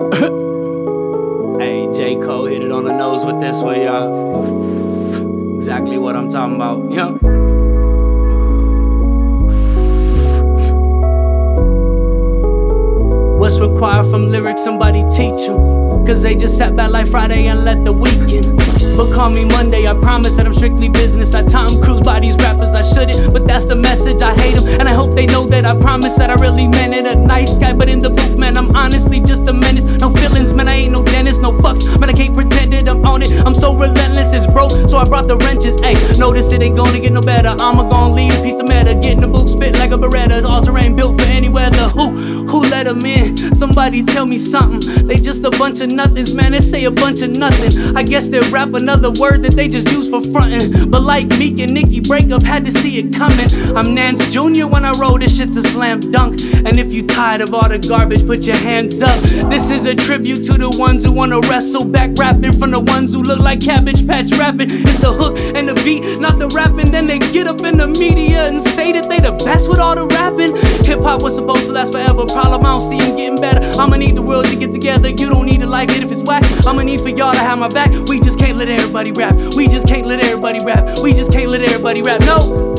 hey, J. Cole hit it on the nose with this one, y'all. Exactly what I'm talking about, yeah. What's required from lyrics, somebody teach them. Cause they just sat back like Friday and let the weekend. But call me Monday, I promise that I'm strictly business. I Tom Cruise by these rappers, I shouldn't. But that's the message, I hate them. And I hope they know that I promise that I really meant it. A nice it, I'm so relentless, it's broke, so I brought the wrenches. Hey, notice it ain't gonna get no better. I'ma gon' leave a piece of matter. Get in the booth, spit like a Beretta. All terrain built for any weather. Who, who let them in? Somebody tell me something. They just a bunch of nothings, man. They say a bunch of nothing. I guess they rap another word that they just use for frontin'. But like Meek and Nicki breakup, had to see it coming. I'm Nance Jr. when I roll, this shit's a slam dunk. And if you tired of all the garbage, put your hands up. This is a tribute to the ones who wanna wrestle back rapping from the ones who look like Cabbage Patch rapping. It's the hook and the beat, not the rapping. Then they get up in the media and say that they the best with all the rapping. Hip hop was supposed to last forever. Problem, I don't see him getting better. I'ma need the world to get together. You don't need to like it if it's whack. I'ma need for y'all to have my back. We just can't let everybody rap. We just can't let everybody rap. We just can't let everybody rap. No.